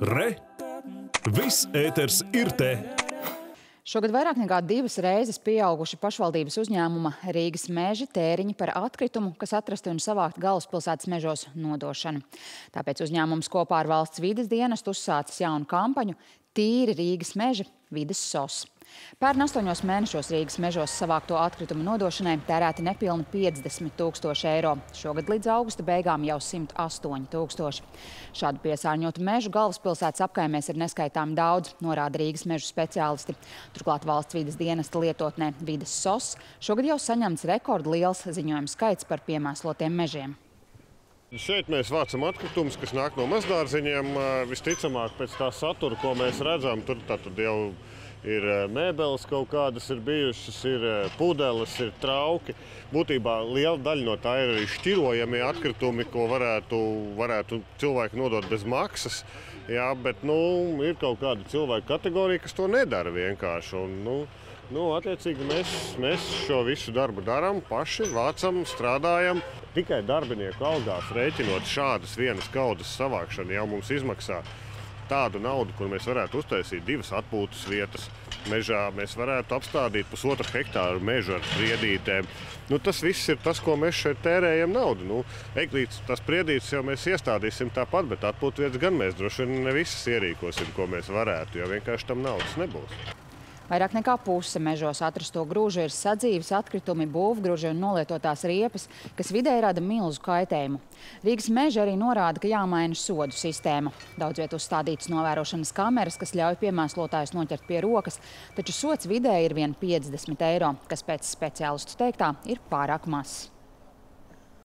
Re! Viss ēters ir te! Šogad vairāk nekā divas reizes pieauguši pašvaldības uzņēmuma Rīgas meži tēriņi par atkritumu, kas atrasti un savākt galvaspilsētas mežos nodošanu. Tāpēc uzņēmums kopā ar valsts vides dienestu uzsācis jaunu kampaņu Tīri Rīgas meži vides sos. Pērn astoņos mēnešos Rīgas mežos savākto atkritumu nodošanai tērēti nepilni 50 tūkstoši eiro. Šogad līdz augusta beigām jau 108 tūkstoši. Šādu piesārņotu mežu galvaspilsētas apkaimēs ir neskaitām daudz, norāda Rīgas mežu speciālisti. Turklāt valsts vides dienesta lietotnē vides sos šogad jau saņemts rekordliels ziņojums skaits par piemēslotiem mežiem. Šeit mēs vācam atkritumus, kas nāk no mazdārziņiem. Visticamāk, pēc tā satura, ko mēs redzam, tur jau ir mēbeles kaut kādas ir bijušas, ir pudeles, ir trauki. Būtībā liela daļa no tā ir arī šķirojamie atkritumi, ko varētu, varētu cilvēki nodot bez maksas. Jā, bet nu, ir kaut kāda cilvēka kategorija, kas to nedara vienkārši. Un, nu, Nu, attiecīgi mēs, mēs šo visu darbu darām paši, vācam, strādājam. Tikai darbinieku algās rēķinot šādas vienas kaudzes savākšanu jau mums izmaksā tādu naudu, kur mēs varētu uztaisīt divas atpūtas vietas. Mežā mēs varētu apstādīt pusotru hektāru mežu ar priedītēm. Nu, tas viss ir tas, ko mēs šeit tērējam naudu. Nu, eglītes, tas priedītes jau mēs iestādīsim tāpat, bet atpūtas vietas gan mēs droši vien ne visas ierīkosim, ko mēs varētu, jo vienkārši tam naudas nebūs. Vairāk nekā puse mežos atrasto grūžu ir sadzīves atkritumi, būvgruži un nolietotās riepas, kas vidē rada milzu kaitējumu. Rīgas meža arī norāda, ka jāmaina sodu sistēma. Daudz viet uzstādītas novērošanas kameras, kas ļauj piemēslotājus noķert pie rokas, taču sots vidē ir vien 50 eiro, kas pēc speciālistu teiktā ir pārāk mazs.